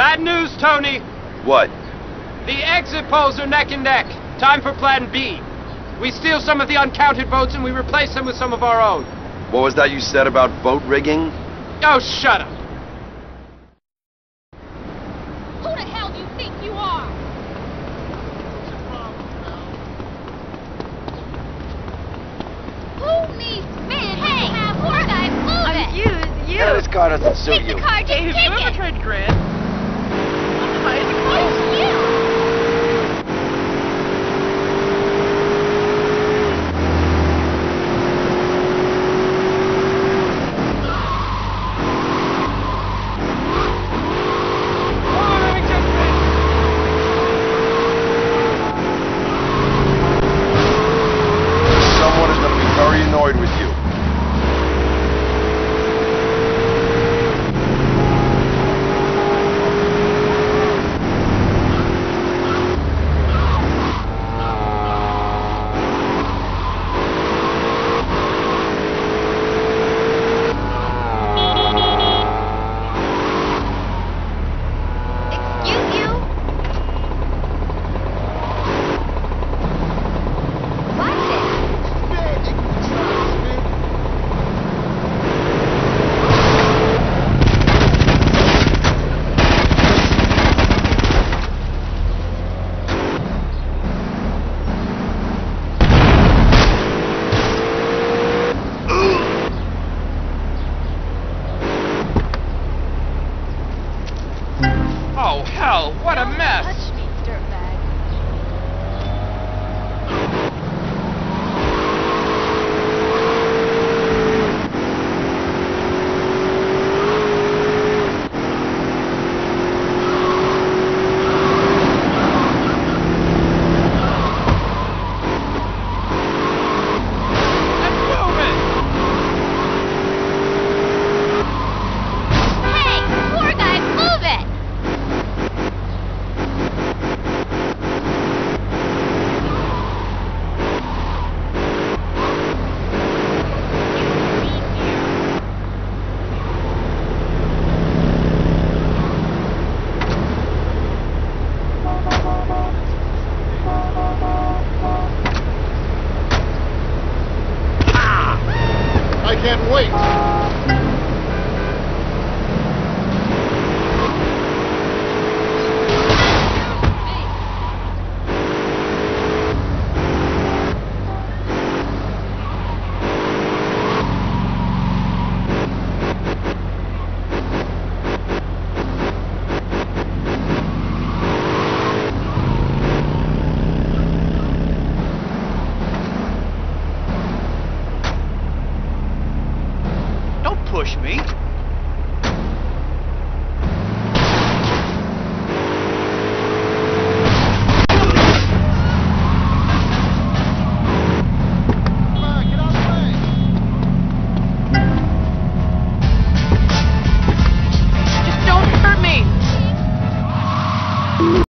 Bad news, Tony. What? The exit polls are neck and neck. Time for Plan B. We steal some of the uncounted votes and we replace them with some of our own. What was that you said about vote rigging? Oh, shut up. Who the hell do you think you are? Who needs men when you have four guys move I'm it? you. Yeah, this car doesn't suit Take you. the car, just Hey, have take you ever it. tried Grand? It closed? It's Oh, hell, what a mess. I can't wait.